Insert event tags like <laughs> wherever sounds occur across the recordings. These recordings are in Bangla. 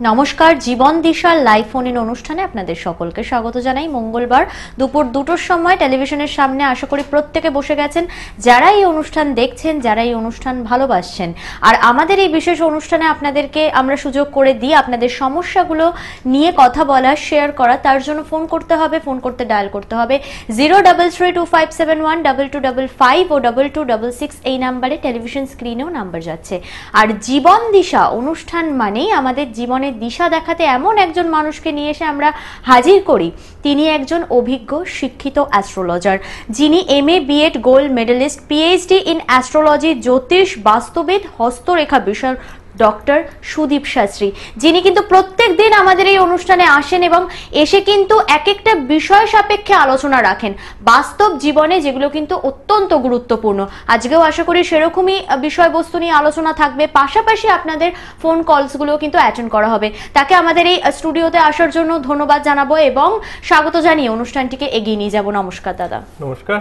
নমস্কার, জীবন দিশার লাইভ ফোন ইন অনুষ্ঠানে আপনাদের সকলকে স্বাগত জানাই। মঙ্গলবার দুপুর দুটোর সময় টেলিভিশনের সামনে আশা করি প্রত্যেকে বসে গেছেন। যারা এই অনুষ্ঠান দেখছেন, যারা এই অনুষ্ঠান ভালোবাসছেন, আর আমাদের এই বিশেষ অনুষ্ঠানে আপনাদেরকে আমরা সুযোগ করে দিই আপনাদের সমস্যাগুলো নিয়ে কথা বলা শেয়ার করা। তার জন্য ফোন করতে হবে ফোন করতে ডায়াল করতে হবে। Zero double three two five seven one double two double five ও ডাবল টু ডাবল সিক্স এই নাম্বারে টেলিভিশন স্ক্রিনেও নাম্বার যাচ্ছে। আর জীবন দিশা অনুষ্ঠান মানেই আমাদের জীবনের দিশা দেখাতে এমন একজন মানুষকে নিয়ে এসে আমরা হাজির করি, তিনি একজন অভিজ্ঞ, শিক্ষিত অ্যাস্ট্রোলজার, যিনি M A B Ed gold medalist PhD in astrology, জ্যোতিষ, বাস্তবিদ, হস্তরেখা বিষয় ডক্টর সুদীপ শাস্ত্রী, যিনি কিন্তু প্রত্যেক দিন আমাদের এই অনুষ্ঠানে আসেন এবং এসে কিন্তু এক একটা বিষয় সাপেক্ষে আলোচনা রাখেন। বাস্তব জীবনে যেগুলো কিন্তু অত্যন্ত গুরুত্বপূর্ণ। আজকেও আশা করি সেরকমই বিষয়বস্তু নিয়ে আলোচনা থাকবে। পাশাপাশি আপনাদের ফোন কলসগুলো কিন্তু অ্যাটেন্ড করা হবে। তাকে আমাদের এই স্টুডিওতে আসার জন্য ধন্যবাদ জানাব এবং স্বাগত জানিয়ে অনুষ্ঠানটিকে এগিয়ে নিয়ে যাব। নমস্কার, দাদা। নমস্কার।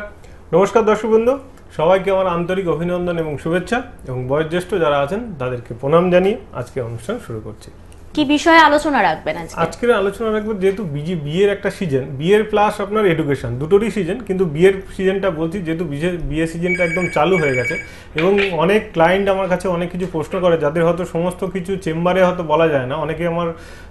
নমস্কার দর্শক বন্ধু সবাইকে আমার আন্তরিক অভিনন্দন এবং শুভেচ্ছা এবং বয়োজ্যেষ্ঠ যারা আছেন তাদেরকে প্রণাম জানিয়ে আজকে অনুষ্ঠান শুরু করছি। কি বিষয়ে আলোচনা রাখবেন আজকে? আজকের আলোচনা রাখব যেহেতু বিজি বিয়ের একটা সিজন বিয়ের প্লাস আপনার এডুকেশন দুটোরই সিজন কিন্তু বিয়ের সিজনটা বলছি যেহেতু বিয়ে- বিয়ে সিজনটা একদম চালু হয়ে গেছে এবং অনেক ক্লায়েন্ট আমার কাছে অনেক কিছু প্রশ্ন করে যাদের হয়তো সমস্ত কিছু চেম্বারে হয়তো বলা যায় না অনেকে আমার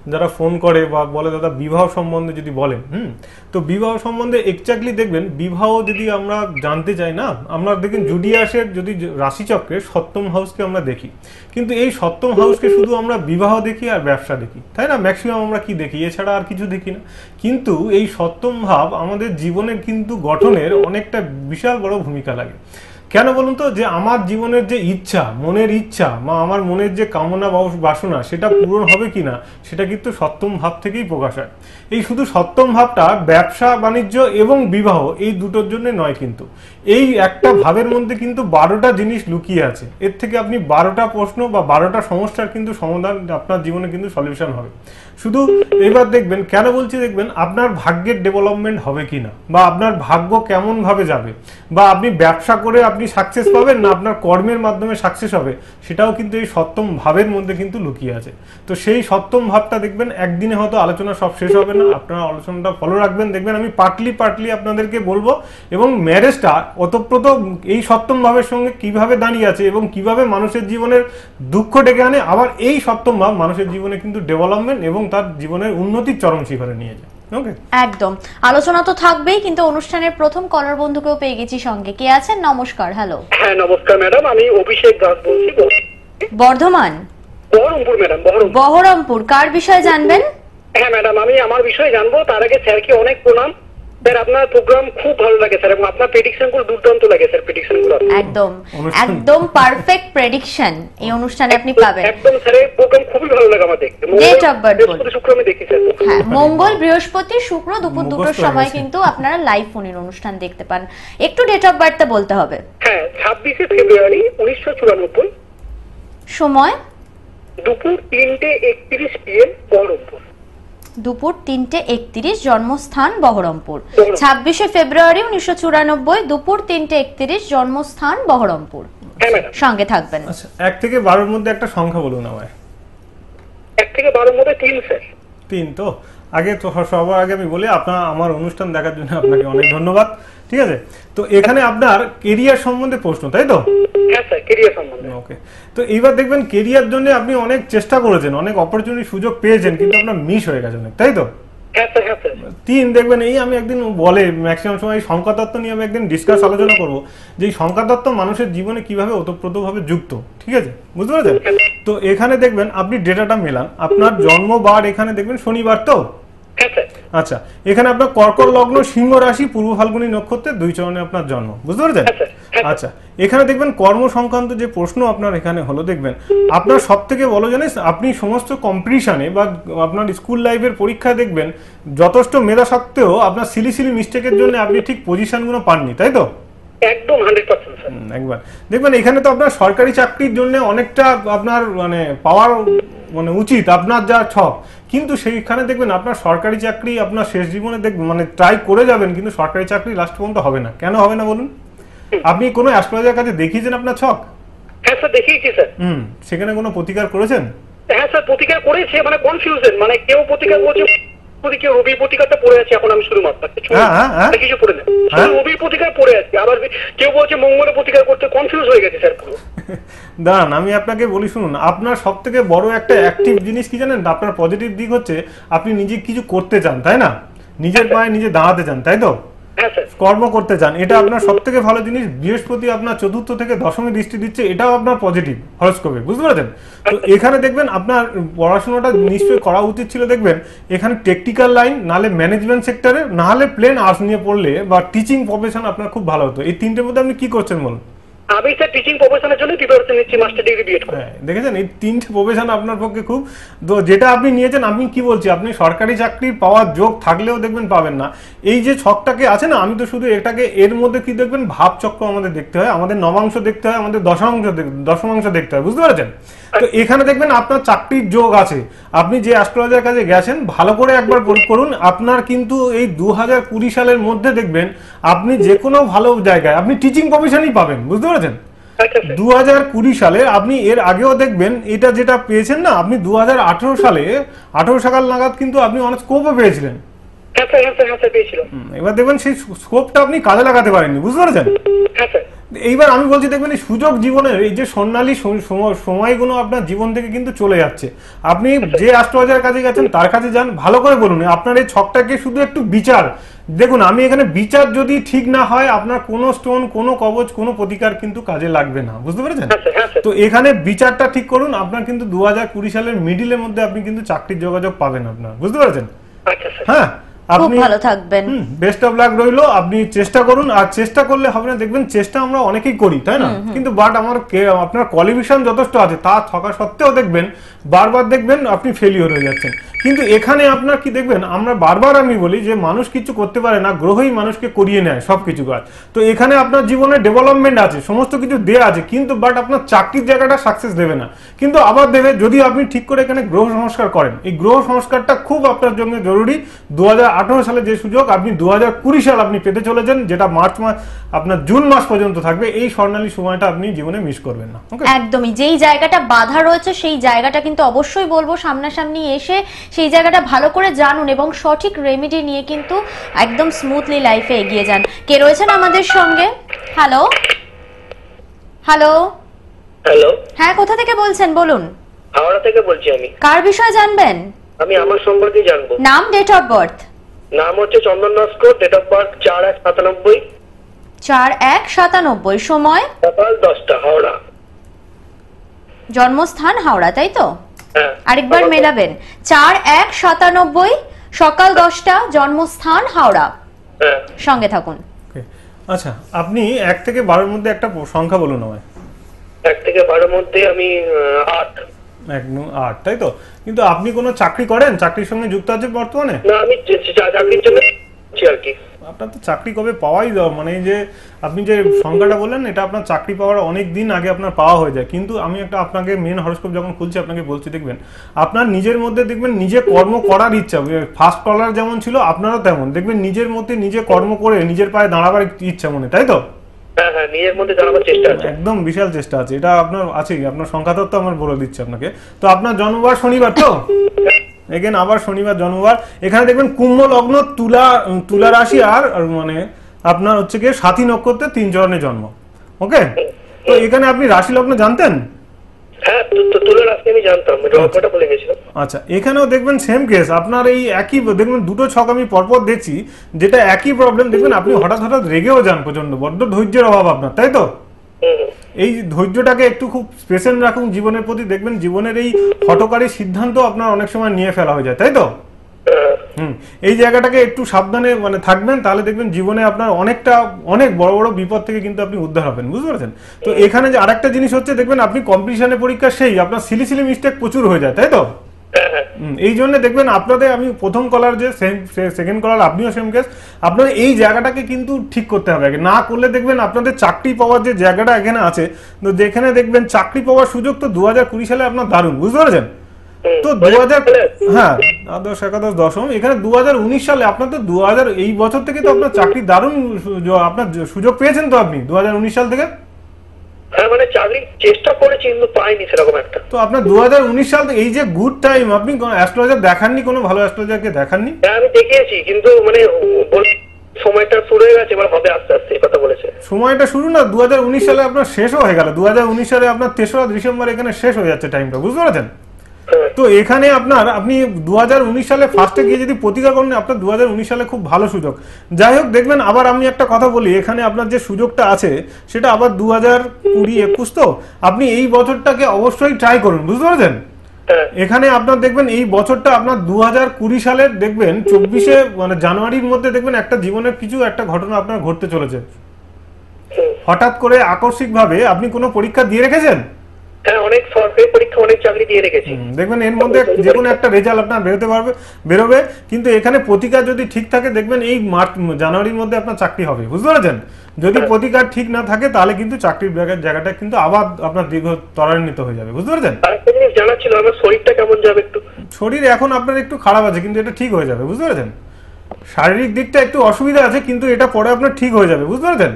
যারা ফোন করে বা বলে দাদা বিবাহ সম্বন্ধে যদি বলেন, হুম, তো বিবাহ সম্বন্ধে এক্স্যাক্টলি দেখবেন, বিবাহ যদি আমরা জানতে চাই না, আমরা দেখবেন জুডিয়াসের যদি রাশিচক্রে সপ্তম হাউসকে আমরা দেখি। কিন্তু এই সপ্তম হাউসকে শুধু আমরা বিবাহ দেখি আর ব্যবসা দেখি, তাই না? ম্যাক্সিমাম আমরা কি দেখি? এছাড়া আর কিছু দেখি না। কিন্তু এই সপ্তম ভাব আমাদের জীবনের কিন্তু গঠনের অনেকটা বিশাল বড় ভূমিকা লাগে। কেন বলুন তো যে আমার জীবনের যে ইচ্ছা, মনের ইচ্ছা বা আমার মনের যে কামনা বাসনা সেটা পূরণ হবে কিনা, সেটা কিন্তু সপ্তম ভাব থেকেই প্রকাশ হয়। এই শুধু সপ্তম ভাবটা ব্যবসা, বাণিজ্য এবং বিবাহ এই দুটোর জন্য নয় কিন্তু। এই একটা ভাবের মধ্যে কিন্তু বারোটা জিনিস লুকিয়ে আছে। এর থেকে আপনি বারোটা প্রশ্ন বা বারোটা সমস্যার কিন্তু সমাধান আপনার জীবনে কিন্তু সলিউশন হবে। শুধু এবার দেখবেন, কেন বলছি দেখবেন, আপনার ভাগ্যের ডেভেলপমেন্ট হবে কিনা, বা আপনার ভাগ্য কেমন ভাবে যাবে, বা আপনি ব্যবসা করে আপনি সাকসেস পাবেন না আপনার কর্মের মাধ্যমে সাকসেস হবে, সেটাও কিন্তু এই সপ্তম ভাবের মধ্যে কিন্তু লুকিয়ে আছে। তো সেই সপ্তম ভাবটা দেখবেন, একদিনে হয়তো আলোচনা সব শেষ হবে না, আপনারা আলোচনাটা ফলো রাখবেন, দেখবেন আমি পার্টলি পার্টলি আপনাদেরকে বলব, এবং ম্যারেজটা অতপ্রত এই সপ্তম ভাবের সঙ্গে কীভাবে দাঁড়িয়ে আছে, এবং কীভাবে মানুষের জীবনের দুঃখ ডেকে আনে, আবার এই সপ্তম ভাব মানুষের জীবনে কিন্তু ডেভেলপমেন্ট এবং তার জীবনের উন্নতির চরম শিখরে নিয়ে যায়। ওকে একদম। আলোচনা তো থাকবেই কিন্তু অনুষ্ঠানের প্রথম কলার বন্ধুকেও পেয়ে গেছি সঙ্গে। কে আছেন? নমস্কার হ্যালো। হ্যাঁ নমস্কার ম্যাডাম আমি অভিষেক দাস বলছি। বর্ধমান? বহরমপুর ম্যাডাম বহরমপুর। বহরমপুর কার বিষয়ে জানবেন? হ্যাঁ ম্যাডাম আমি আমার বিষয়ে জানব। তার আগে স্যারকে অনেক প্রণাম। স্যার আপনার প্রোগ্রাম খুব ভালো লাগে স্যার এবং আপনার প্রেডিকশনগুলো দুর্দান্ত লাগে স্যার প্রেডিকশনগুলো। একদম একদম পারফেক্ট প্রেডিকশন এই অনুষ্ঠানে আপনি পাবেন। একদম স্যারের প্রোগ্রাম খুবই ভালো লাগে আমার দেখতে Date of birth বলুন। শুক্র আমি দেখি স্যার হ্যাঁ মঙ্গল বৃহস্পতি শুক্র দুপুর দুটোর সময় কিন্তু আপনারা লাইভ ফোনের অনুষ্ঠান দেখতে পান। একটু ডেট অফ বার্থটা বলতে হবে। হ্যাঁ ছাব্বিশে ফেব্রুয়ারি উনিশশো চুরানব্বই। সময়? দুপুর তিনটে একত্রিশ পিএম বহরমপুর। দুপুর তিনটে একত্রিশ জন্মস্থান বহরমপুর। ছাব্বিশে ফেব্রুয়ারি উনিশশো চুরানব্বই দুপুর তিনটে একত্রিশ জন্মস্থান বহরমপুর। হ্যাঁ সঙ্গে থাকবেন। আচ্ছা এক থেকে বারোর মধ্যে একটা সংখ্যা বলুন আমায়। এক থেকে বারোর মধ্যে তিন স্যার। তিন তো? আগে তো সবার আগে আমি বলি আপনার আমার অনুষ্ঠান দেখার জন্য আপনাকে অনেক ধন্যবাদ ঠিক আছে? তো এখানে আপনার কেরিয়ার সম্বন্ধে প্রশ্ন তাই তো? হ্যাঁ ওকে তো এইবার দেখবেন কেরিয়ার জন্য আপনি অনেক চেষ্টা করেছেন অনেক অপরচুনিটি সুযোগ পেয়েছেন কিন্তু আপনার মিস হয়ে গেছে অনেক তাই তো? হ্যাঁ হ্যাঁ তিন দেখবেন এই আমি একদিন বলে ম্যাক্সিমাম সময় সংখ্যা তত্ত্ব নিয়ে আমি একদিন ডিসকাস আলোচনা করব যে এই সংখ্যা তত্ত্ব মানুষের জীবনে কীভাবে ওতপ্রোতভাবে যুক্ত ঠিক আছে? বুঝতে পেরেছেন? তো এখানে দেখবেন আপনি ডেটাটা মেলান আপনার জন্ম বার এখানে দেখবেন শনিবার তো? হ্যাঁ আচ্ছা এখানে আপনার কর্কট লগ্ন সিংহ রাশি পূর্ব ফাল্গুনী নক্ষত্রের দুই চরণে আপনার জন্ম। বুঝতে পেরেছেন? আচ্ছা এখানে দেখবেন কর্ম সংক্রান্ত যে প্রশ্ন আপনার এখানে হলো দেখবেন আপনার সব থেকে বলো জানিস আপনি সমস্ত কম্পিটিশনে বা আপনার স্কুল লাইফের পরীক্ষায় দেখবেন যথেষ্ট মেধা সত্ত্বেও আপনার সিলি সিলি মিস্টেকের জন্য আপনি ঠিক পজিশনগুলো পাননি তাই তো? একদম হান্ড্রেড পার্সেন্ট একবার। দেখবেন এখানে তো আপনার সরকারি চাকরির জন্য অনেকটা আপনার মানে পাওয়ার মানে উচিত আপনার যা ছক। কিন্তু সেইখানে দেখবেন আপনার সরকারি চাকরি আপনার শেষ জীবনে দেখবেন মানে ট্রাই করে যাবেন কিন্তু সরকারি চাকরি লাস্ট পর্যন্ত হবে না। কেন হবে না বলুন? আপনি কোনো অ্যাস্ট্রোলজার কাছে দেখিয়েছেন আপনার ছক? হ্যাঁ স্যার দেখিয়েছি স্যার। হুম সেখানে কোনো প্রতিকার করেছেন? হ্যাঁ স্যার প্রতিকার করেছে মানে কনফিউশন মানে কেউ প্রতিকার বলছে রবির প্রতিকারটা পড়ে আছে এখন আমি কিছু হ্যাঁ, হ্যাঁ, হ্যাঁ। আর কিছু পড়ে না। শুধু রবির প্রতিকার পড়ে আছে। আবার কেউ বলছে মঙ্গলের প্রতিকার করতে কনফিউজ হয়ে গেছে স্যার পুরো। <laughs> দাঁড়ান আমি আপনাকে বলি শুনুন আপনার সব থেকে বড় একটা অ্যাক্টিভ জিনিস কি জানেন? আপনার পজিটিভ দিক হচ্ছে আপনি নিজে কিছু করতে চান তাই না? নিজের পায়ে নিজে দাঁড়াতে চান তাই তো? কর্ম করতে চান এটা আপনার সব থেকে ভালো জিনিস বৃহস্পতি আপনার চতুর্থ থেকে দশমী দৃষ্টি দিচ্ছে এটাও আপনার পজিটিভ হরস্কোপে বুঝতে পারছেন? তো এখানে দেখবেন আপনার পড়াশোনাটা নিশ্চয়ই করা উচিত ছিল দেখবেন এখানে টেকনিক্যাল লাইন নাহলে ম্যানেজমেন্ট সেক্টরে নাহলে প্লেন আর্টস নিয়ে পড়লে বা টিচিং প্রফেশন আপনার খুব ভালো হতো। এই তিনটের মধ্যে আপনি কি করছেন বলুন? আমি স্যার টিচিং প্রফেশনের জন্য প্রিপারেশন নিচ্ছি মাস্টার ডিগ্রি বিএড করে। হ্যাঁ দেখেছেন? এই তিনটে প্রফেশন আপনার পক্ষে খুব তো যেটা আপনি নিয়েছেন আমি কি বলছি? আপনি সরকারি চাকরি পাওয়ার যোগ থাকলেও দেখবেন পাবেন না। এই যে ছকটাকে আছে না আমি তো শুধু এটাকে এর মধ্যে কি দেখবেন? আমাদের দেখতে হয় আমাদের নবাংশ দেখতে হয় আমাদের দশমাংশ দশমাংশ দেখতে হয় বুঝতে পারছেন? তো এখানে দেখবেন আপনার চাকরির যোগ আছে। আপনি যে অ্যাস্ট্রোলজার কাছে গেছেন ভালো করে একবার পরীক্ষা করুন আপনার কিন্তু এই দু কুড়ি সালের মধ্যে দেখবেন আপনি যে কোনো ভালো জায়গায় আপনি টিচিং প্রফেশনই পাবেন বুঝতে আচ্ছা দু হাজার কুড়ি সালে আপনি এর আগেও দেখবেন এটা যেটা পেয়েছেন না আপনি দু হাজার আঠেরো সালে আঠারো সাকাল নাগাদ কিন্তু আপনি অনেক স্কোপও পেয়েছিলেন। হ্যাঁ হ্যাঁ হ্যাঁ এবার দেখবেন সেই স্কোপটা আপনি কাজে লাগাতে পারেননি বুঝতে পারছেন? এইবার আমি বলছি দেখবেন সুযোগ জীবনের এই যে সম- সময়গুলো আপনার জীবন থেকে কিন্তু চলে যাচ্ছে। আপনি যে অ্যাস্ট্রোলজার কাছে গেছেন তার কাছে যান ভালো করে বলুন। আপনার এই ছকটাকে শুধু একটু বিচার। দেখুন আমি এখানে বিচার যদি ঠিক না হয় আপনার কোনো স্টোন কোনো কবচ কোনো প্রতিকার কিন্তু কাজে লাগবে না। বুঝতে পেরেছেন? হ্যাঁ হ্যাঁ তো এখানে বিচারটা ঠিক করুন আপনার কিন্তু দু কুড়ি সালের মিডিলের মধ্যে আপনি কিন্তু চাকরির যোগাযোগ পাবেন আপনার। বুঝতে পারছেন? আচ্ছা হ্যাঁ? আপনি ভালো থাকবেন। বেস্ট অফ লাক রইল। আপনি চেষ্টা করুন আর চেষ্টা করলে হবে না দেখবেন চেষ্টা আমরা অনেকেই করি তাই না? কিন্তু বাট আমার আপনার কোয়ালিফিকেশন যথেষ্ট আছে তা থাকা সত্ত্বেও দেখবেন বারবার দেখবেন আপনি ফেলিওর হয়ে যাচ্ছেন। কিন্তু এখানে আপনার কি দেখবেন আমরা বারবার আমি বলি যে মানুষ কিছু করতে পারে না গ্রহই মানুষকে করিয়ে নেয় সব কিছু কাজ তো এখানে আপনার জীবনে ডেভেলপমেন্ট আছে সমস্ত কিছু দেয়া আছে কিন্তু বাট আপনার চাকরির জায়গাটা সাকসেস দেবে না। কিন্তু আবার দেবে যদি আপনি ঠিক করে এখানে গ্রহ সংস্কার করেন। এই গ্রহ সংস্কারটা খুব আপনার জন্য জরুরি দু হাজার সালে যে সুযোগ আপনি দুহাজার কুড়ি সাল আপনি পেতে চলেছেন যেটা মার্চ মাস আপনার জুন মাস পর্যন্ত থাকবে এই স্বর্ণালী সময়টা আপনি জীবনে মিস করবেন না একদমই। যেই জায়গাটা বাধা রয়েছে সেই জায়গাটা কিন্তু অবশ্যই বলব সামনাসামনি এসে সেই জায়গাটা ভালো করে জানুন এবং সঠিক রেমেডি নিয়ে কিন্তু একদম স্মুথলি লাইফে এগিয়ে যান। কে রয়েছেন আমাদের সঙ্গে? হ্যালো হ্যালো হ্যালো হ্যাঁ কোথা থেকে বলছেন? বলুন। হাওড়া থেকে বলছি আমি। কার বিষয়ে জানবেন? আমি আমার সম্পর্কে জানব। নাম ডেট অফ বার্থ নাম হচ্ছে Chandan Naskar date of birth চার এক সাতানব্বই। চার এক সাতানব্বই সময়? সকাল দশটা হাওড়া। জন্মস্থান হাওড়া তাই তো? হ্যাঁ। আরেকবার মেলাবেন। চার এক সাতানব্বই সকাল দশটা জন্মস্থান হাওড়া। হ্যাঁ। সঙ্গে থাকুন। আচ্ছা আপনি এক থেকে বারোর মধ্যে একটা সংখ্যা বলুন আমায়। এক থেকে বারোর মধ্যে আমি আহ, আট। এক আট তাই তো? কিন্তু আপনি কোনো চাকরি করেন? চাকরির সঙ্গে যুক্ত আছে বর্তমানে? না আমি চা- চা- চাকরির জন্য আর কি। আপনার তো চাকরি কবে পাওয়াই দাও মানে যে আপনি যে সংখ্যাটা বললেন এটা আপনার চাকরি পাওয়ার অনেক দিন আগে আপনার পাওয়া হয়ে যায়। কিন্তু আমি একটা আপনাকে মেন হরস্কোপ যখন খুলছি আপনাকে বলছি দেখবেন আপনার নিজের মধ্যে দেখবেন নিজে কর্ম করার ইচ্ছা। ফার্স্ট কলার যেমন ছিল আপনারও তেমন। দেখবেন নিজের মধ্যে নিজে কর্ম করে নিজের পায়ে দাঁড়াবার ইচ্ছা মনে তাই তো? হ্যাঁ হ্যাঁ নিজের মধ্যে জানাবার চেষ্টা আছে। একদম বিশাল চেষ্টা আছে। এটা আপনার আছে আপনার তো আমার বলে দিচ্ছে আপনাকে। তো আপনার জন্মবার শনিবার তো? এগেন আবার শনিবার জন্মবার। এখানে দেখবেন কুম্ভ লগ্ন তুলা তুলা রাশি আর মানে আপনার হচ্ছে গিয়ে সাথী নক্ষত্রে তিন চরণে জন্ম। ওকে তো এখানে আপনি রাশি লগ্ন জানতেন? হ্যাঁ তু- তু- তুলে রাখতে আমি জানতাম এটা বলে গেছিলাম। আচ্ছা এখানেও দেখবেন সেম কেস আপনার এই একই দেখবেন দুটো ছক আমি পরপর দেখছি যেটা একই প্রবলেম দেখবেন আপনি হঠাৎ হঠাৎ রেগেও যান প্রচণ্ড বড্ড ধৈর্যের অভাব আপনার তাই তো। এই ধৈর্যটাকে একটু খুব রাখুন জীবনের প্রতি। দেখবেন জীবনের এই হটকারী সিদ্ধান্ত আপনার অনেক সময় নিয়ে ফেলা হয়ে যায় তাই তো? হুম, এই জায়গাটাকে একটু সাবধানে মানে থাকবেন, তাহলে দেখবেন জীবনে আপনার অনেকটা, অনেক বড় বড় বিপদ থেকে কিন্তু আপনি উদ্ধার হবেন, বুঝতে পারছেন? তো এখানে যে আরেকটা জিনিস হচ্ছে, দেখবেন আপনি কম্পিটিশনের পরীক্ষা সেই, আপনার সিলি সিলি মিস্টেক প্রচুর হয়ে যায়, তাই তো? এই জন্য দেখবেন আপনাদের, আমি প্রথম কলার যে সেকেন্ড কলার আপনিও সেম কেস আপনার এই জায়গাটাকে কিন্তু ঠিক করতে হবে আগে। না করলে দেখবেন আপনাদের চাকরি পাওয়ার যে জায়গাটা এখানে আছে, তো যেখানে দেখবেন চাকরি পাওয়ার সুযোগ তো দু সালে আপনার দারুণ, বুঝতে পারছেন। তো দু হ্যাঁ। দ্বাদশ একাদশ দশম। এখানে দু হাজার উনিশ সালে আপনার তো দু হাজার এই বছর থেকে তো আপনার চাকরি দারুণ আপনার সুযোগ পেয়েছেন তো আপনি দু সাল থেকে? হ্যাঁ মানে চাকরি চেষ্টা করেছি কিন্তু পাইনি সেরকম একটা। তো আপনার দু সাল এই যে গুড টাইম আপনি অ্যাস্ট্রোলজার দেখাননি কোনো ভালো অ্যাস্ট্রোলজারকে দেখাননি? হ্যাঁ আমি দেখিয়েছি কিন্তু মানে সময়টা শুরু হয়ে গেছে এবার হবে আস্তে আস্তে কথা বলেছে। সময়টা শুরু না দু হাজার উনিশ সালে আপনার শেষও হয়ে গেল। দু হাজার উনিশ সালে আপনার তেসরা ডিসেম্বর এখানে শেষ হয়ে যাচ্ছে টাইমটা বুঝতে পারছেন। তো এখানে আপনার আপনি দুহাজার উনিশ সালে ফার্স্টে গিয়ে যদি প্রতিজ্ঞা করেন আপনার দুহাজার উনিশ সালে খুব ভালো সুযোগ। যাই হোক দেখবেন আবার আমি একটা কথা বলি এখানে আপনার যে সুযোগটা আছে সেটা আবার দু হাজার কুড়ি একুশ তো? আপনি এই বছরটাকে অবশ্যই ট্রাই করুন বুঝতে পারছেন? হ্যাঁ। এখানে আপনার দেখবেন এই বছরটা আপনার দু হাজার কুড়ি সালের দেখবেন চব্বিশে মানে জানুয়ারির মধ্যে দেখবেন একটা জীবনের কিছু একটা ঘটনা আপনার ঘটতে চলেছে। হঠাৎ করে আকস্মিকভাবে আপনি কোনো পরীক্ষা দিয়ে রেখেছেন? হ্যাঁ অনেক সরকারি পরীক্ষা অনেক চাকরি দিয়ে রেখেছি। দেখবেন এর মধ্যে যে কোনো একটা রেজাল্ট আপনার বেরোতে পারবে বেরোবে কিন্তু এখানে প্রতিকার যদি ঠিক থাকে দেখবেন এই মার্চ জানুয়ারির মধ্যে আপনার চাকরি হবে বুঝতে পারছেন? যদি প্রতিকার ঠিক না থাকে তাহলে কিন্তু চাকরির জায়গাটা কিন্তু আবার আপনার দীর্ঘ ত্বরান্বিত হয়ে যাবে বুঝতে পারছেন? ছিল আমার শরীরটা কেমন যাবে একটু? শরীর এখন আপনার একটু খারাপ আছে কিন্তু এটা ঠিক হয়ে যাবে বুঝতে পেরেছেন? শারীরিক দিকটা একটু অসুবিধা আছে কিন্তু এটা পরে আপনার ঠিক হয়ে যাবে বুঝতে পেরেছেন?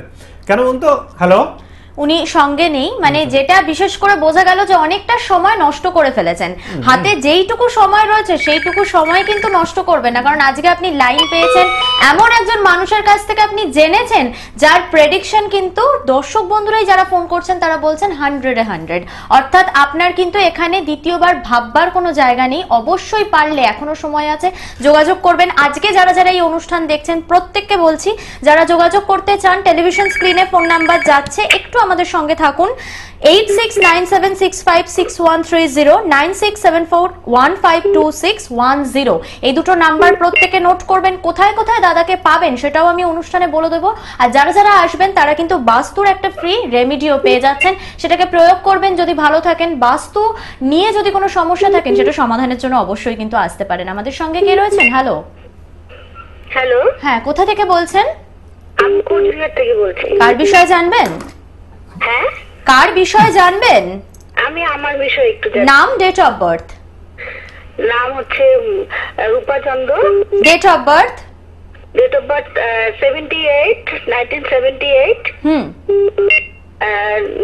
কেন বলুন তো? হ্যালো উনি সঙ্গে নেই মানে যেটা বিশেষ করে বোঝা গেল যে অনেকটা সময় নষ্ট করে ফেলেছেন। হাতে যেইটুকু সময় রয়েছে সেইটুকু সময় কিন্তু নষ্ট করবেন না। কারণ আজকে আপনি লাইন পেয়েছেন এমন একজন মানুষের কাছ থেকে আপনি জেনেছেন যার প্রেডিকশন কিন্তু দর্শক বন্ধুরাই যারা ফোন করছেন তারা বলছেন হান্ড্রেডে হান্ড্রেড অর্থাৎ আপনার কিন্তু এখানে দ্বিতীয়বার ভাববার কোনো জায়গা নেই। অবশ্যই পারলে এখনও সময় আছে যোগাযোগ করবেন। আজকে যারা যারা এই অনুষ্ঠান দেখছেন প্রত্যেককে বলছি যারা যোগাযোগ করতে চান টেলিভিশন স্ক্রিনে ফোন নাম্বার যাচ্ছে একটু আমাদের সঙ্গে থাকুন। Eight six nine seven six five six one three zero nine six seven four one five two six one zero এই দুটো নাম্বার প্রত্যেকে নোট করবেন কোথায় কোথায় দাদাকে পাবেন সেটাও আমি অনুষ্ঠানে বলে দেবো। আর যারা যারা আসবেন তারা কিন্তু বাস্তুর একটা ফ্রি রেমিডিও পেয়ে যাচ্ছেন। সেটাকে প্রয়োগ করবেন যদি ভালো থাকেন। বাস্তু নিয়ে যদি কোনো সমস্যা থাকেন সেটা সমাধানের জন্য অবশ্যই কিন্তু আসতে পারেন। আমাদের সঙ্গে কে রয়েছেন? হ্যালো হ্যালো হ্যাঁ কোথা থেকে বলছেন? আমি কোচবিহার থেকে বলছি। কার বিষয়ে জানবেন? হ্যাঁ? কার বিষয়ে জানবেন? আমি আমার বিষয়ে একটু জানি। নাম ডেট অফ বার্থ নাম হচ্ছে উম, Rupa Chandra date of birth date of birth seventy eight nineteen seventy eight hmm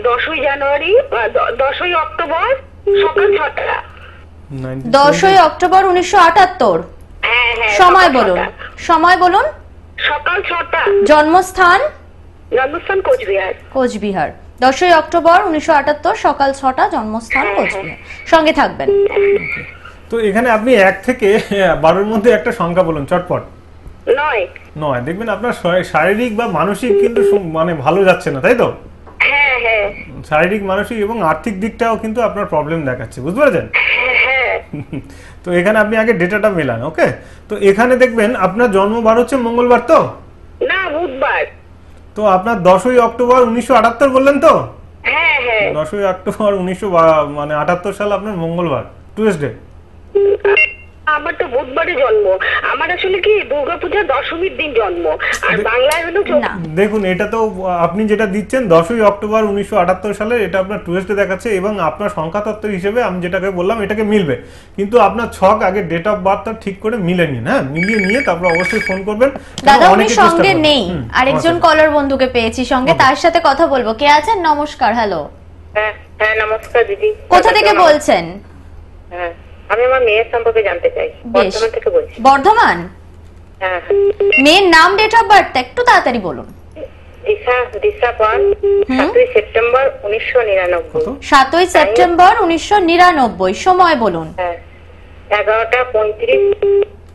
দশই জানুয়ারি আহ, দ- দশই অক্টোবর সকাল ছটা। দশই অক্টোবর উনিশশো আটাত্তর। হ্যাঁ হ্যাঁ সময় বলুন। সময় বলুন। সকাল ছটা। জন্মস্থান? জন্মস্থান কোচবিহার। কোচবিহার। দশই অক্টোবর উনিশশো আটাত্তর সকাল ছটা জন্মস্থান কোচবিহার সঙ্গে থাকবেন। তো এখানে আপনি এক থেকে বারোর মধ্যে একটা সংখ্যা বলুন চটপট। নয়। নয় দেখবেন আপনার শারীরিক বা মানসিক কিন্তু মানে ভালো যাচ্ছে না তাই তো? হ্যাঁ হ্যাঁ। শারীরিক মানসিক এবং আর্থিক দিকটাও কিন্তু আপনার প্রবলেম দেখাচ্ছে বুঝতে পারছেন? হ্যাঁ তো এখানে আপনি আগে ডেটাটা মেলান ওকে তো এখানে দেখবেন আপনার জন্মবার হচ্ছে মঙ্গলবার তো? না বুধবার। তো আপনার দশই অক্টোবর উনিশশো আটাত্তর বললেন তো? হ্যাঁ হ্যাঁ। দশই অক্টোবর উনিশশো মানে আটাত্তর সাল আপনার মঙ্গলবার টুয়েসডে আমার তো বুধবারে জন্ম। আমার আসলে কি দুর্গাপূজা দশমীর দিন জন্ম। আর বাংলায় হলো দেখুন এটা তো আপনি যেটা দিচ্ছেন দশই অক্টোবর উনিশশো আটাত্তর সালে এটা আপনার টুয়েসডে দেখাচ্ছে এবং আপনার সংখ্যাতত্ত্ব হিসেবে আমি যেটাকে বললাম এটাকে মিলবে। কিন্তু আপনার ছক আগে ডেট অফ বার্থটা ঠিক করে মিলে নিন হ্যাঁ? মিলিয়ে নিয়ে তারপর অবশ্যই ফোন করবেন। দাদা উনি সঙ্গে নেই। আরেকজন কলার বন্ধুকে পেয়েছি সঙ্গে তার সাথে কথা বলব। কে আছেন? নমস্কার হ্যালো হ্যাঁ হ্যাঁ নমস্কার দিদি। কোথা থেকে বলছেন? হ্যাঁ। আমি আমার মেয়ের সম্পর্কে জানতে চাই। বর্ধমান থেকে বলছি। বর্ধমান? হ্যাঁ। মেয়ের নাম ডেট অফ বার্থ একটু তাড়াতাড়ি বলুন। দিশা দিশা পাল সাতই সেপ্টেম্বর উনিশশো নিরানব্বই। সাতই সেপ্টেম্বর উনিশশো নিরানব্বই। সময় বলুন। হ্যাঁ। এগারোটা পঁয়ত্রিশ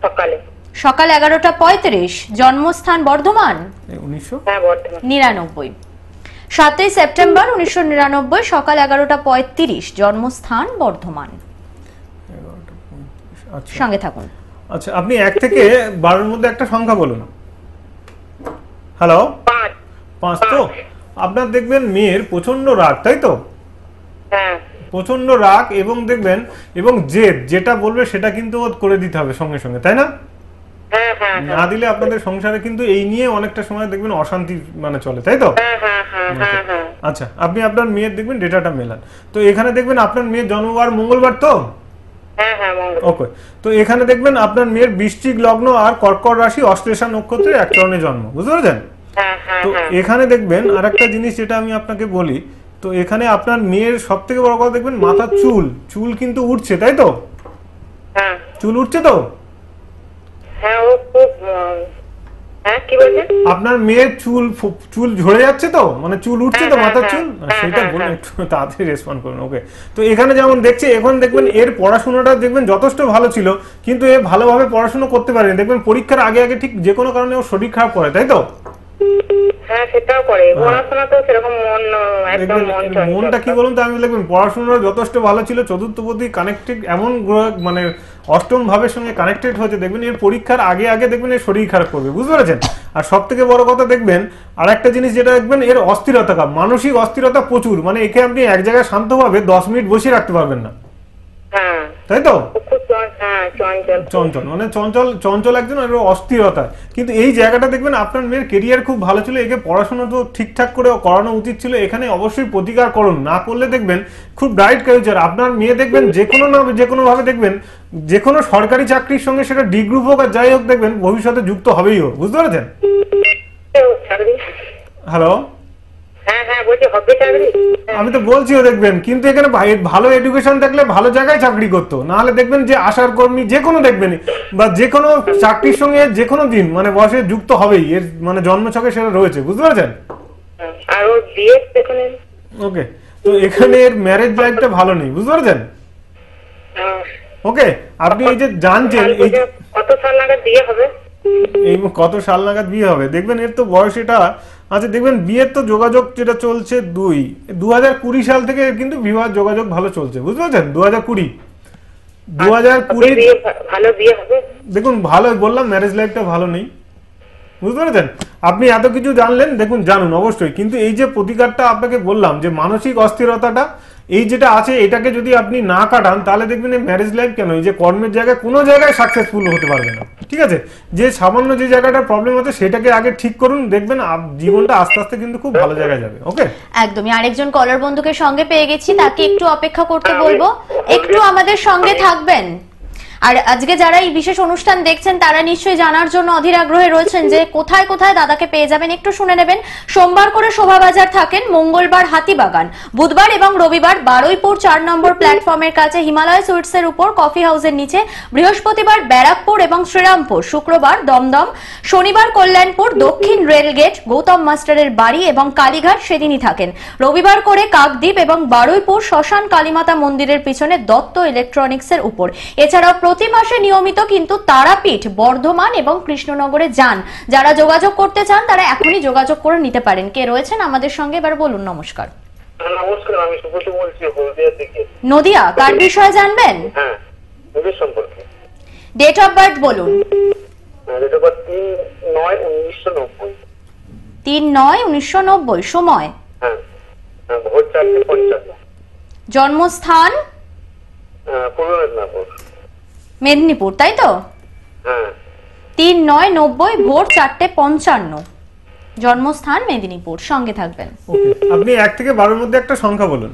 সকালে। সকাল এগারোটা পঁয়ত্রিশ। জন্মস্থান বর্ধমান? হ্যাঁ বর্ধমান। নিরানব্বই। সাতই সেপ্টেম্বর উনিশশো নিরানব্বই সকাল এগারোটা পঁয়ত্রিশ। জন্মস্থান বর্ধমান। সঙ্গে থাকুন। আচ্ছা আপনি এক থেকে বারোর মধ্যে একটা সংখ্যা বলুন। হ্যালো পাঁচ। তো? আপনার দেখবেন মেয়ের প্রচণ্ড রাগ তাই তো? হ্যাঁ। প্রচণ্ড রাগ এবং দেখবেন এবং জেদ যেটা বলবে সেটা কিন্তু ওর করে দিতে হবে সঙ্গে সঙ্গে তাই না? হ্যাঁ হ্যাঁ না দিলে আপনাদের সংসারে কিন্তু এই নিয়ে অনেকটা সময় দেখবেন অশান্তি মানে চলে তাই তো? হ্যাঁ আচ্ছা। আপনি আপনার মেয়ের দেখবেন ডেটাটা মেলান। তো এখানে দেখবেন আপনার মেয়ের জন্মবার মঙ্গলবার তো? হ্যাঁ ওকে তো এখানে দেখবেন আপনার মেয়ের বৃষ্টিক লগ্ন আর কর্কট রাশি অশ্লেষা নক্ষত্রের এক চরণে জন্ম বুঝতে পেরেছেন? হ্যাঁ হ্যাঁ তো হ্যাঁ। এখানে দেখবেন আরেকটা জিনিস যেটা আমি আপনাকে বলি তো এখানে আপনার মেয়ের সব থেকে বড় কথা দেখবেন মাথার চুল চুল কিন্তু উঠছে তাই তো? হ্যাঁ। চুল উঠছে তো? হ্যাঁ ও খুব উম, হ্যাঁ কি বলছেন? আপনার মেয়ের চুল চুল ঝরে যাচ্ছে তো? মানে চুল উঠছে তো হ্যাঁ, মাথার হ্যাঁ, চুল? হ্যাঁ, সেটা হ্যাঁ, বলুন হ্যাঁ। একটু তাড়াতাড়ি রেসপন্ড করুন ওকে তো এখানে যেমন দেখছে এখন দেখবেন এর পড়াশোনাটা দেখবেন যথেষ্ট ভালো ছিল কিন্তু এ ভালোভাবে পড়াশোনা করতে পারেনি। দেখবেন পরীক্ষার আগে আগে ঠিক যে কোনো কারণে ওর শরীর খারাপ করে তাই তো? হ্যাঁ সেটাও করে। পড়াশোনা তো সেরকম মন একদম মন মনটা কি বলুন তো? আমি দেখবেন পড়াশোনা যথেষ্ট ভালো ছিল চতুর্থপতি কানেক্টেড এমন গ্রহ মানে অষ্টম ভাবের সঙ্গে কানেক্টেড হয়েছে, দেখবেন এর পরীক্ষার আগে আগে দেখবেন এর শরীর খারাপ করবে, বুঝতে পেরেছেন? আর সব থেকে বড় কথা দেখবেন আর একটা জিনিস যেটা দেখবেন, এর অস্থিরতা মানসিক অস্থিরতা প্রচুর মানে একে আপনি এক জায়গায় শান্তভাবে দশ মিনিট বসিয়ে রাখতে পারবেন না। হ্যাঁ। তাই তো চঞ্চল। মানে চঞ্চল চঞ্চল একজন অস্থিরতা। কিন্তু এই জায়গাটা দেখবেন আপনার মেয়ের কেরিয়ার খুব ভালো ছিল একে পড়াশোনা তো ঠিকঠাক করে করানো উচিত ছিল এখানে অবশ্যই প্রতিকার করুন। না করলে দেখবেন খুব ব্রাইট ফিউচার আপনার মেয়ে দেখবেন যে কোনো না যে কোনো ভাবে দেখবেন যে কোনো সরকারি চাকরির সঙ্গে সেটা ডি গ্রুপ হোক আর যাই হোক দেখবেন ভবিষ্যতে যুক্ত হবেই হোক। বুঝতে পেরেছেন? হ্যালো? আমি তো বলছিও দেখবেন কিন্তু এখানে ভালো এডুকেশন থাকলে ভালো জায়গায় চাকরি করতো। না হলে দেখবেন যে আশার কর্মী যে কোনো দেখবেন বা যে কোনো চাকরির সঙ্গে যে কোনো দিন মানে বয়সে যুক্ত হবেই এর মানে জন্মছকে সেটা রয়েছে বুঝতে পারছেন? দেখুন ওকে তো এখানে এর ম্যারেজ লাইফটা ভালো নেই বুঝতে পারছেন? ওকে আপনি এই যে জানছেন এই কত সাল নাগাদ বিয়ে হবে? এই কত সাল নাগাদ বিয়ে হবে? দেখবেন এর তো বয়স এটা আচ্ছা দেখবেন বিয়ের তো যোগাযোগ যেটা চলছে দুই। দু হাজার কুড়ি সাল থেকে কিন্তু বিবাহ যোগাযোগ ভালো চলছে বুঝতে পারছেন? দু হাজার কুড়ি দু হাজার কুড়ি ভালো বিয়ে হবে? দেখুন ভালো বললাম ম্যারেজ লাইফটা ভালো নেই। বুঝতে পেরেছেন? আপনি এত কিছু জানলেন দেখুন জানুন অবশ্যই। কিন্তু এই যে প্রতিকারটা আপনাকে বললাম যে মানসিক অস্থিরতাটা এই যেটা আছে, এটাকে যদি আপনি না কাটান, তাহলে দেখবেন এই ম্যারেজ লাইফ কেন? এই যে কর্মের জায়গায় কোনো জায়গায় সাকসেসফুল হতে পারবে না। ঠিক আছে? যে সামান্য যে জায়গাটা প্রবলেম আছে সেটাকে আগে ঠিক করুন, দেখবেন জীবনটা আস্তে আস্তে কিন্তু খুব ভালো জায়গায় যাবে ওকে একদমই। আরেকজন কলার বন্ধুকে সঙ্গে পেয়ে গেছি, তাকে একটু অপেক্ষা করতে বলব। একটু আমাদের সঙ্গে থাকবেন। আর আজকে যারা এই বিশেষ অনুষ্ঠান দেখছেন, তারা নিশ্চয়ই জানার জন্য অধীর আগ্রহে রয়েছেন যে কোথায় কোথায় দাদাকে পেয়ে যাবেন একটু শুনে নেবেন। সোমবার করে শোভাবাজার থাকেন মঙ্গলবার হাতিবাগান। বুধবার এবং রবিবার বারুইপুর চার নম্বর প্ল্যাটফর্মের কাছে হিমালয় সুইটসের উপর কফি হাউসের নিচে, বৃহস্পতিবার ব্যারাকপুর এবং শ্রীরামপুর, শুক্রবার দমদম, শনিবার কল্যাণপুর, দক্ষিণ রেলগেট, গৌতম মাস্টারের বাড়ি এবং কালীঘাট সেদিনই থাকেন। রবিবার করে কাকদ্বীপ এবং বারুইপুর শ্মশান কালীমাতা মন্দিরের পিছনে দত্ত ইলেকট্রনিক্সের উপর। এছাড়াও প্রতি মাসে নিয়মিত কিন্তু তারাপীঠ বর্ধমান এবং কৃষ্ণনগরে যান। যারা যোগাযোগ করতে চান তারা এখনই যোগাযোগ করে নিতে পারেন। কে রয়েছেন আমাদের সঙ্গে? এবার বলুন নমস্কার। নমস্কার আমি সুব্রত বলছি হলদিয়া থেকে। নদিয়া কার বিষয়ে জানবেন? হ্যাঁ সম্পর্কে। ডেট অফ বার্থ বলুন। বা তিন নয় উনিশশো নব্বই। তিন নয় উনিশশো নব্বই সময়? হ্যাঁ হ্যাঁ, ভোর চারটে পঞ্চান্ন। জন্মস্থান? হ্যাঁ, পূর্ব মেদিনীপুর। মেদিনীপুর তাই তো? হ্যাঁ। তিন নয় নব্বই ভোর চারটে পঞ্চান্ন। জন্মস্থান মেদিনীপুর সঙ্গে থাকবেন। ওকে আপনি এক থেকে বারোর মধ্যে একটা সংখ্যা বলুন।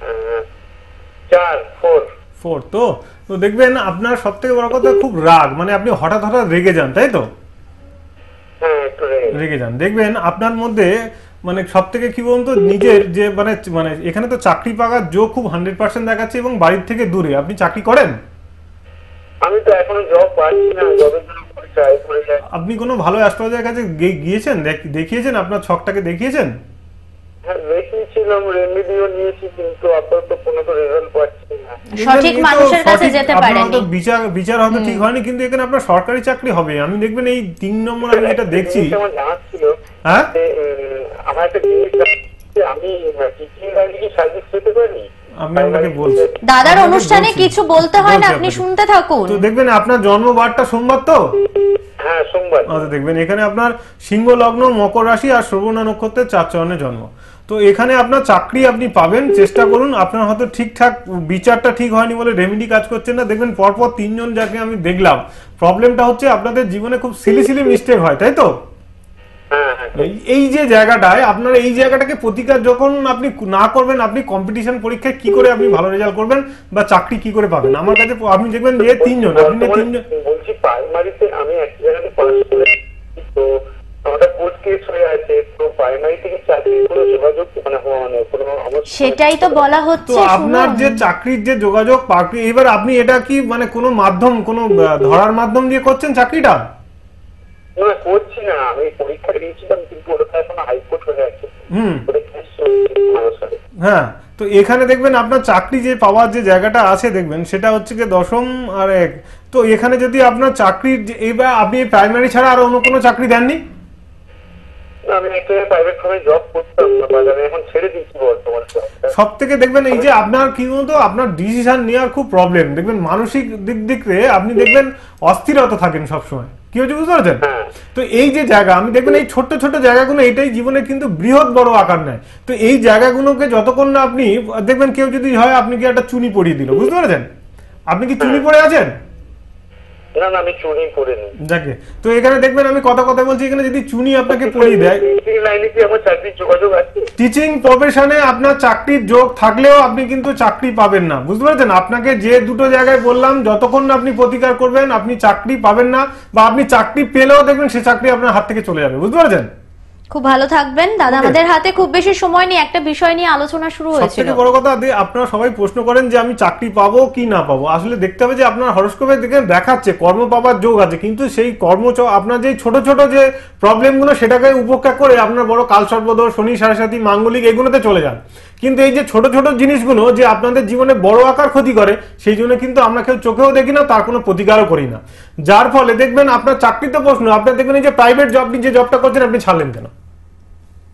হ্যাঁ, চার ফোর। ফোর তো? তো দেখবেন আপনার সব থেকে বড় কথা খুব রাগ মানে আপনি হঠাৎ হঠাৎ রেগে যান তাই তো? হ্যাঁ রেগে রেগে যান। দেখবেন আপনার মধ্যে মানে সব থেকে কি বলুন তো নিজের যে মানে মানে এখানে তো চাকরি পাওয়ার যোগ খুব হান্ড্রেড পার্সেন্ট দেখাচ্ছে এবং বাড়ির থেকে দূরে। আপনি চাকরি করেন? আমি তো এখনও জব পাচ্ছি না জবের জন্য ট্রাই আপনি কোনো ভালো অ্যাস্ট্রোলজার কাছে গিয়েছেন? দেখিয়েছেন? আপনার ছকটাকে দেখিয়েছেন? হ্যাঁ দেখিয়েছিলাম রেমেডিও নিয়েছি কিন্তু আপাতত কোনো তো রেজাল্ট পাচ্ছি না। সঠিক দেখবেন, এই তো মানুষের কাছে সঠিক- যেতে আপনার বিচার বিচার হয়তো ঠিক হয়নি কিন্তু এখানে আপনার সরকারি চাকরি হবে। আমি দেখবেন এই তিন নম্বর আমি এটা দেখছি জিনিস আমার ছিল হ্যাঁ? আমার একটা জিনিস আমি টিচিং লাইনে কি সার্ভিস পেতে পারি আমি আপনাকে বলছি। দাদার অনুষ্ঠানে কিছু বলতে হয় না আপনি শুনতে থাকুন। তো দেখবেন আপনার জন্মবারটা সোমবার তো? হ্যাঁ সোমবার। আচ্ছা দেখবেন এখানে আপনার সিংহ লগ্ন মকর রাশি আর শ্রবণা নক্ষত্রের চার চরণে জন্ম। তো এখানে আপনার চাকরি আপনি পাবেন চেষ্টা করুন। আপনার হয়তো ঠিকঠাক বিচারটা ঠিক হয়নি বলে রেমেডি কাজ করছেন না। দেখবেন পরপর তিনজন যাকে আমি দেখলাম প্রবলেমটা হচ্ছে আপনাদের জীবনে খুব সিলি সিলি মিস্টেক হয় তাই তো? এই- এই যে জায়গাটায় আপনার এই জায়গাটাকে প্রতিকার যখন আপনি না করবেন আপনি কম্পিটিশন পরীক্ষায় কি করে আপনি ভালো রেজাল্ট করবেন বা চাকরি কি করে পাবেন? আমার কাছে আপনি দেখবেন যে তিনজন আপনি তিনজন বলছি প্রাইমারিতে আমি এক জায়গাতে পাস করে তো হয়ে মানে মানে সেটাই তো বলা হচ্ছে আপনার যে চাকরির যে যোগাযোগ এবার আপনি এটা কি মানে কোনো মাধ্যম কোনো ধরার মাধ্যম দিয়ে করছেন চাকরিটা? না করছি না। আমি পরীক্ষা দিয়েছিলাম কিন্তু ওটা এখন হাইকোর্ট হয়ে আছে। হ্যাঁ তো এখানে দেখবেন আপনার চাকরি যে পাওয়ার যে জায়গাটা আছে দেখবেন সেটা হচ্ছে কি দশম আর এক। তো এখানে যদি আপনার চাকরির যে- এবার আপনি প্রাইমারি ছাড়া আর অন্য কোনো চাকরি দেননি? আমি একটা প্রাইভেট ফার্মে জব করতাম বাজারে এখন ছেড়ে দিচ্ছি বর্তমানে সব থেকে দেখবেন এই যে আপনার কি বলতো আপনার ডিসিশন নেওয়ার খুব প্রবলেম দেখবেন মানসিক দিক দিক আপনি দেখবেন অস্থিরতা থাকেন সবসময়। কি হচ্ছে বুঝতে পারছেন? হ্যাঁ। তো এই যে জায়গা আমি দেখবেন এই ছোট্ট ছোট জায়গাগুলো এটাই জীবনে কিন্তু বৃহৎ বড় আকার নেয়। তো এই জায়গাগুলোকে যতক্ষণ না আপনি দেখবেন কেউ যদি হয় আপনি কি একটা চুনি পরিয়ে দিল বুঝতে পারছেন? আপনি কি চুনি পরে আছেন? না না আমি চুরি করিনি যাকে। তো এখানে দেখবেন আমি কথা কথা বলছি এখানে যদি চুনি আপনাকে পরিয়ে দেয়। এই লাইনে কি আমার চাকরির যোগাযোগ আছে? টিচিং প্রফেশনে আপনার চাকরির যোগ থাকলেও আপনি কিন্তু চাকরি পাবেন না। বুঝতে পেরেছেন? আপনাকে যে দুটো জায়গায় বললাম যতক্ষণ না আপনি প্রতিকার করবেন আপনি চাকরি পাবেন না বা আপনি চাকরি পেলেও দেখবেন সে চাকরি আপনার হাত থেকে চলে যাবে। বুঝতে পারছেন? খুব ভালো থাকবেন। দাদা আমাদের হাতে খুব বেশি সময় নেই একটা বিষয় নিয়ে আলোচনা শুরু সব হয়েছিল। থেকে বড় কথা যে আপনারা সবাই প্রশ্ন করেন যে আমি চাকরি পাবো কি না পাবো। আসলে দেখতে হবে যে আপনার হরস্কোপে দেখে দেখাচ্ছে কর্ম পাবার যোগ আছে কিন্তু সেই কর্ম আপনার যে ছোট ছোট যে প্রবলেমগুলো সেটাকে উপেক্ষা করে আপনার বড় কালসর্পদোষ শনি সাড়ে মাঙ্গলিক এগুলোতে চলে যান। কিন্তু এই যে ছোট ছোট জিনিসগুলো যে আপনাদের জীবনে বড় আকার ক্ষতি করে সেই জন্য কিন্তু আমরা কেউ চোখেও দেখি না তার কোনো প্রতিকারও করি না। যার ফলে দেখবেন আপনার চাকরিতে প্রশ্ন আপনার দেখবেন এই যে প্রাইভেট জব নিয়ে যে জবটা করছেন আপনি ছাড়লেন কেন?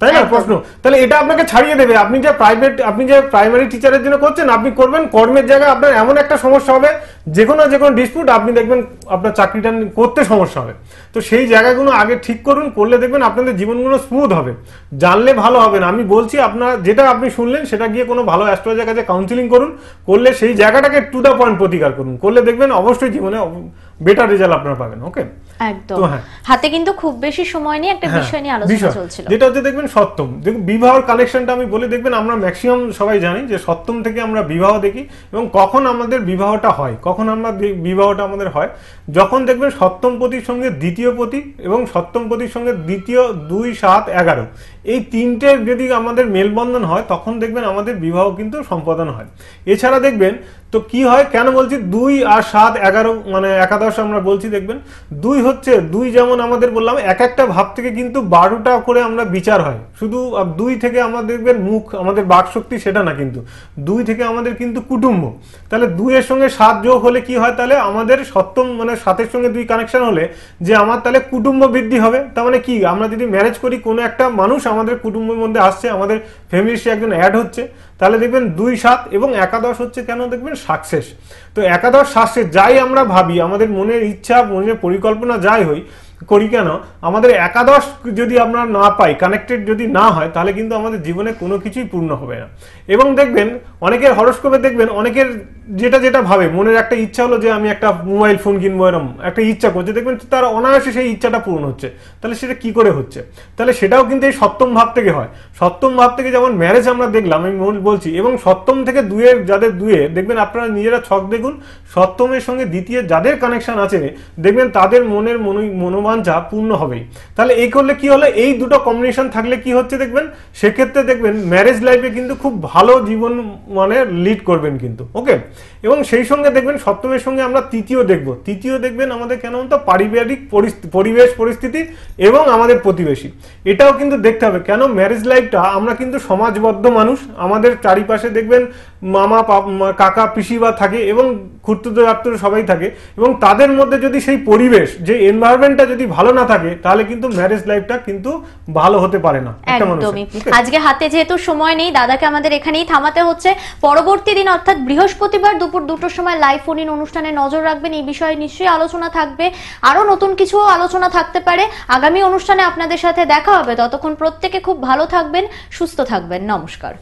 তাই না? প্রশ্ন। তাহলে এটা আপনাকে ছাড়িয়ে দেবে। আপনি যে প্রাইভেট আপনি যে প্রাইমারি টিচারের জন্য করছেন আপনি করবেন কর্মের জায়গায় আপনার এমন একটা সমস্যা হবে যে কোনো যে কোনো ডিসপিউট আপনি দেখবেন আপনার চাকরিটা করতে সমস্যা হবে। তো সেই জায়গাগুলো আগে ঠিক করুন করলে দেখবেন আপনাদের জীবনগুলো স্মুথ হবে। জানলে ভালো হবে না। আমি বলছি আপনার যেটা আপনি শুনলেন সেটা গিয়ে কোনো ভালো অ্যাস্ট্রোলজার কাছে কাউন্সিলিং করুন করলে সেই জায়গাটাকে টু দ্য পয়েন্ট প্রতিকার করুন। করলে দেখবেন অবশ্যই জীবনে বেটার রেজাল্ট আপনারা পাবেন ওকে একদম। হ্যাঁ। হাতে কিন্তু খুব বেশি সময় নেই একটা হ্যাঁ, বিষয় নিয়ে আলোচনা চলছিল। যেটা হচ্ছে দেখবেন সপ্তম। দেখুন বিবাহর কালেকশনটা আমি বলে দেখবেন আমরা ম্যাক্সিমাম সবাই জানি যে সপ্তম থেকে আমরা বিবাহ দেখি এবং কখন আমাদের বিবাহটা হয় কখন আমরা বিবাহটা আমাদের হয়। যখন দেখবেন সপ্তম পতির সঙ্গে দ্বিতীয় পতি এবং সপ্তম পতির সঙ্গে দ্বিতীয় দুই সাত এগারো এই তিনটে যদি আমাদের মেলবন্ধন হয় তখন দেখবেন আমাদের বিবাহ কিন্তু সম্পাদন হয়। এছাড়া দেখবেন তো কি হয়? কেন বলছি? দুই আর সাত এগারো মানে একাদশ আমরা বলছি, দেখবেন। দুই হচ্ছে, দুই যেমন আমাদের বললাম, এক একটা ভাব থেকে কিন্তু বারোটা করে আমরা বিচার হয়। শুধু দুই থেকে আমাদের দেখবেন মুখ, আমাদের বাকশক্তি সেটা না কিন্তু। দুই থেকে আমাদের কিন্তু কুটুম্ব। তাহলে দুইয়ের সঙ্গে সাত যোগ হলে কি হয়? তাহলে আমাদের সপ্তম মানে সাতের সঙ্গে দুই কানেকশন হলে যে আমার তাহলে কুটুম্ব বৃদ্ধি হবে। তার মানে কি? আমরা যদি ম্যারেজ করি, কোনো একটা মানুষ আমাদের কুটুম্বের মধ্যে আসছে, আমাদের ফ্যামিলির সে একজন অ্যাড হচ্ছে। তাহলে দেখবেন দুই সাত এবং একাদশ হচ্ছে কেন? দেখবেন সাকসেস। তো একাদশ সাকসেস যাই আমরা ভাবি আমাদের মনের ইচ্ছা মনের পরিকল্পনা যাই হই করি কেন? আমাদের একাদশ যদি আমরা না পাই কানেক্টেড যদি না হয়, তাহলে কিন্তু আমাদের জীবনে কোনো কিছুই পূর্ণ হবে না। এবং দেখবেন, অনেকের হরস্কোপে দেখবেন, অনেকের যেটা যেটা ভাবে, মনের একটা ইচ্ছা হলো যে আমি একটা মোবাইল ফোন কিনবো, এরম একটা ইচ্ছা করছে, দেখবেন তার অনায়াসে সেই ইচ্ছাটা পূরণ হচ্ছে। তাহলে সেটা কি করে হচ্ছে? তাহলে সেটাও কিন্তু এই সপ্তম ভাব থেকে হয়। সপ্তম ভাব থেকে যেমন ম্যারেজ আমরা দেখলাম, আমি বলছি, এবং সপ্তম থেকে দুয়ের যাদের দুয়ে দেখবেন আপনারা নিজেরা ছক দেখুন, সপ্তমের সঙ্গে দ্বিতীয় যাদের কানেকশন আছে, দেখবেন তাদের মনের মনো- মনোবাঞ্ছা পূর্ণ হবেই। তাহলে এই করলে কি হলো? এই দুটো কম্বিনেশন থাকলে কি হচ্ছে দেখবেন? সেক্ষেত্রে দেখবেন ম্যারেজ লাইফে কিন্তু খুব ভালো জীবন মানে লিড করবেন কিন্তু ওকে এবং সেই সঙ্গে দেখবেন সপ্তমের সঙ্গে আমরা তৃতীয় দেখব। তৃতীয় দেখবেন আমাদের কেন তো পারিবারিক পরিবেশ পরিস্থিতি এবং আমাদের প্রতিবেশী। এটাও কিন্তু দেখতে হবে। কেন? ম্যারেজ লাইফটা আমরা কিন্তু সমাজবদ্ধ মানুষ। আমাদের চারিপাশে দেখবেন মামা কাকা পিসিবা থাকে এবং খুঁড়তুতো আত্মীয় সবাই থাকে এবং তাদের মধ্যে যদি সেই পরিবেশ যে এনভায়রনমেন্টটা যদি ভালো না থাকে তাহলে কিন্তু ম্যারেজ লাইফটা কিন্তু ভালো হতে পারে না। একদমই। আজকে হাতে যেহেতু সময় নেই দাদাকে আমাদের এখানেই থামাতে হচ্ছে। পরবর্তী দিন অর্থাৎ বৃহস্পতিবার দুপুর দুটোর সময় লাইভ ফোন ইন অনুষ্ঠানে নজর রাখবেন। এই বিষয়ে নিশ্চয়ই আলোচনা থাকবে। আরও নতুন কিছু আলোচনা থাকতে পারে। আগামী অনুষ্ঠানে আপনাদের সাথে দেখা হবে। ততক্ষণ প্রত্যেকে খুব ভালো থাকবেন সুস্থ থাকবেন। নমস্কার।